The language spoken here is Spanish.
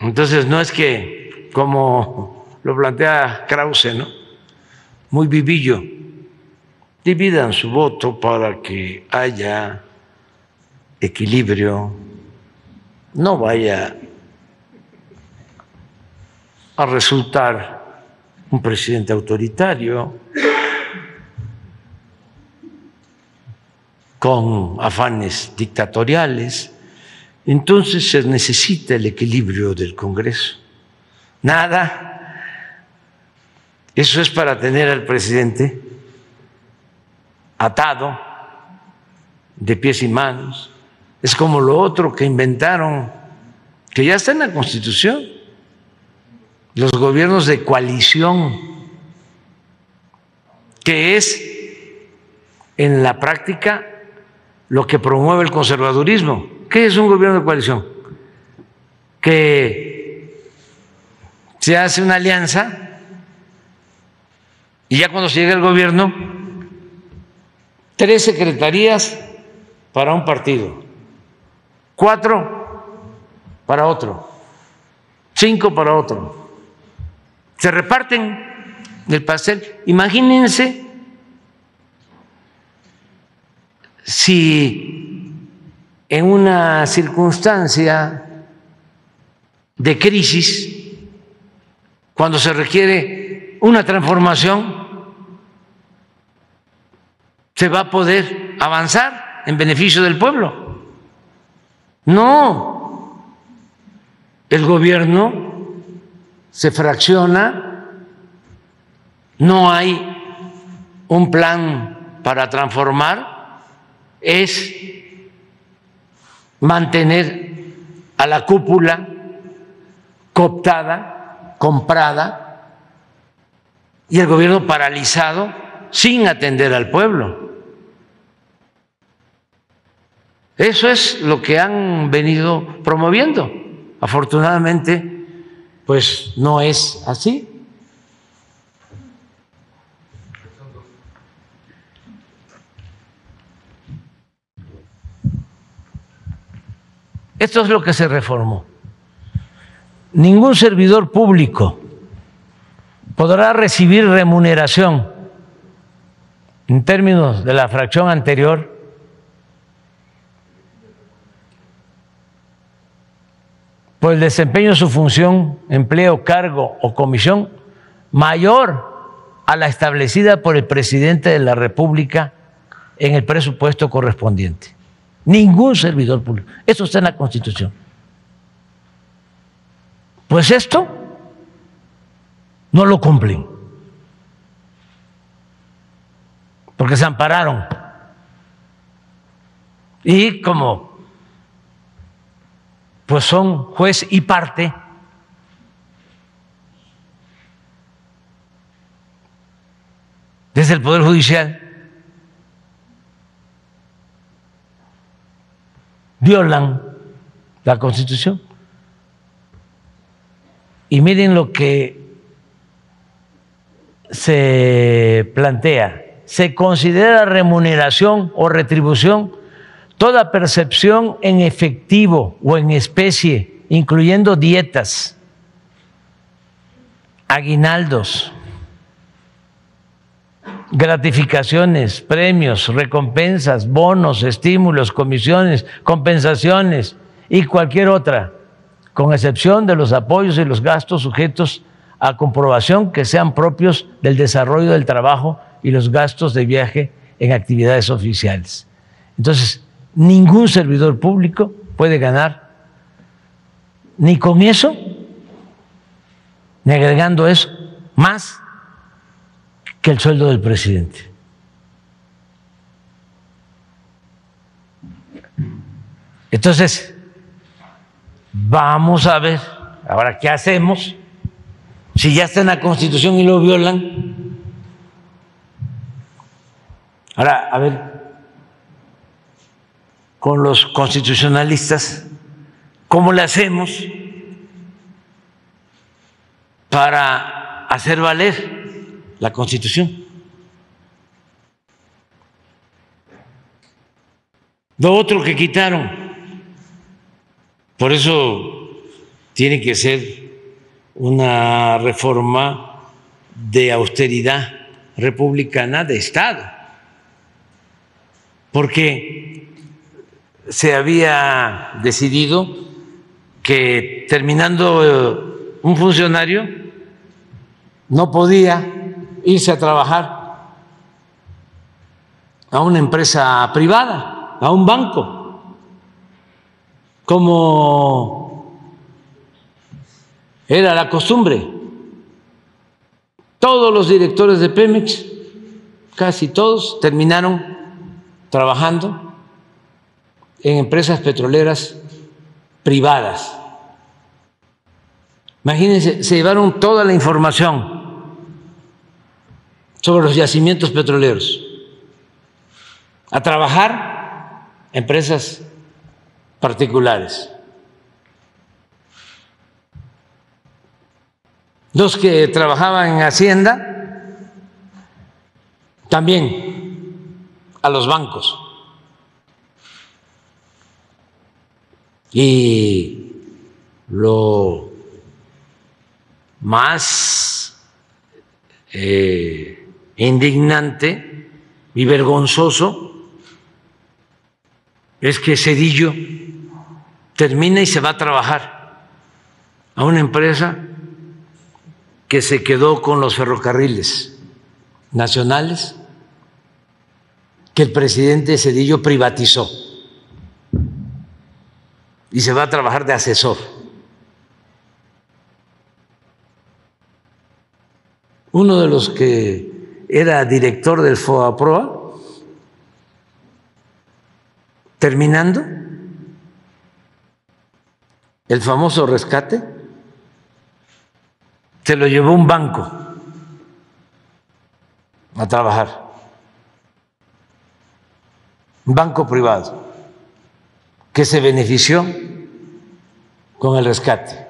Entonces no es que, como lo plantea Krause, ¿no? Muy vivillo, dividan su voto para que haya equilibrio, no vaya a resultar un presidente autoritario con afanes dictatoriales. Entonces se necesita el equilibrio del Congreso. Nada, eso es para tener al presidente atado de pies y manos. Es como lo otro que inventaron, que ya está en la Constitución, los gobiernos de coalición, que es en la práctica lo que promueve el conservadurismo. ¿Qué es un gobierno de coalición? Que se hace una alianza y ya cuando se llega el gobierno, tres secretarías para un partido, cuatro para otro, cinco para otro. Se reparten el pastel. Imagínense si en una circunstancia de crisis, cuando se requiere una transformación, se va a poder avanzar en beneficio del pueblo. No, el gobierno se fracciona, no hay un plan para transformar. Es mantener a la cúpula cooptada, comprada, y el gobierno paralizado sin atender al pueblo. Eso es lo que han venido promoviendo. Afortunadamente, pues no es así. Esto es lo que se reformó. Ningún servidor público podrá recibir remuneración en términos de la fracción anterior por el desempeño de su función, empleo, cargo o comisión mayor a la establecida por el presidente de la República en el presupuesto correspondiente. Ningún servidor público. Eso está en la Constitución. Pues esto no lo cumplen. Porque se ampararon. Y como pues son juez y parte, desde el Poder Judicial, violan la Constitución. Y miren lo que se plantea. Se considera remuneración o retribución toda percepción en efectivo o en especie, incluyendo dietas, aguinaldos, gratificaciones, premios, recompensas, bonos, estímulos, comisiones, compensaciones y cualquier otra, con excepción de los apoyos y los gastos sujetos a comprobación que sean propios del desarrollo del trabajo y los gastos de viaje en actividades oficiales. Entonces, ningún servidor público puede ganar ni con eso, ni agregando eso, más que el sueldo del presidente. Entonces, vamos a ver, ahora, ¿qué hacemos? Si ya está en la Constitución y lo violan. Ahora, a ver, con los constitucionalistas, ¿cómo le hacemos para hacer valer la Constitución. Lo otro que quitaron, por eso tiene que ser una reforma de austeridad republicana de Estado, porque se había decidido que terminando eh, un funcionario no podía irse a trabajar a una empresa privada, a un banco, como era la costumbre. Todos los directores de Pemex, casi todos, terminaron trabajando en empresas petroleras privadas. Imagínense, se llevaron toda la información sobre los yacimientos petroleros a trabajar empresas particulares. Los que trabajaban en Hacienda, también a los bancos. Y lo más eh, indignante y vergonzoso es que Cedillo termina y se va a trabajar a una empresa que se quedó con los ferrocarriles nacionales que el presidente Cedillo privatizó y se va a trabajar de asesor. Uno de los que era director del FOAPROA terminando el famoso rescate, se lo llevó un banco a trabajar, un banco privado, que se benefició con el rescate.